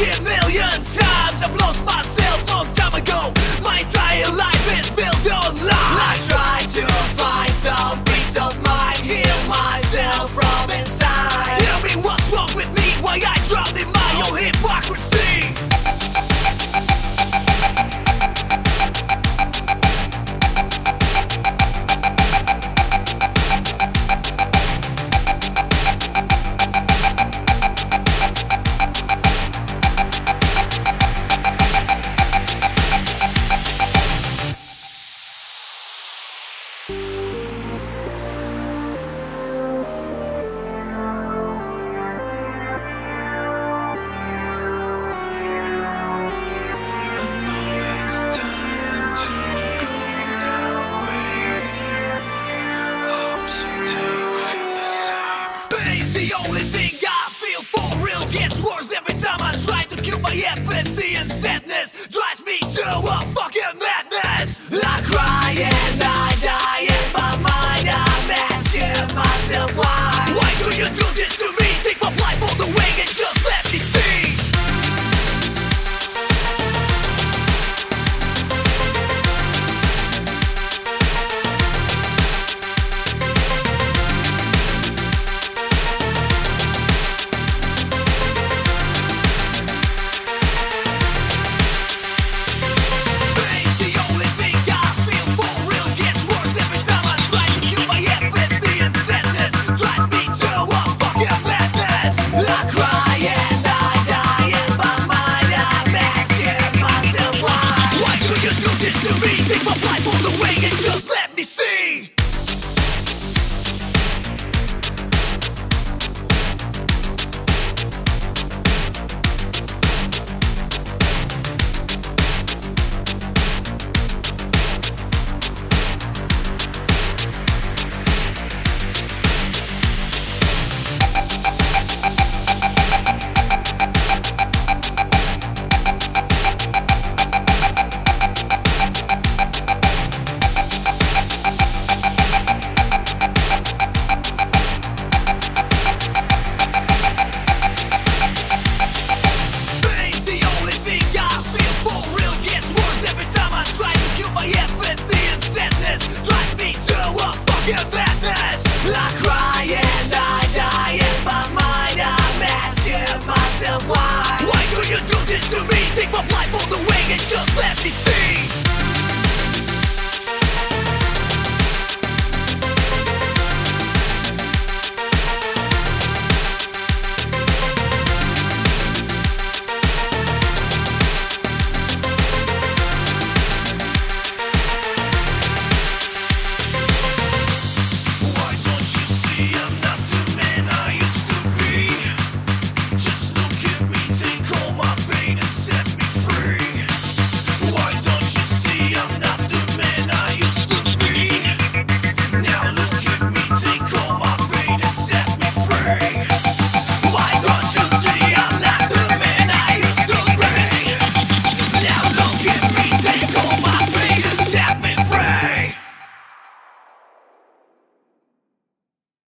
get million.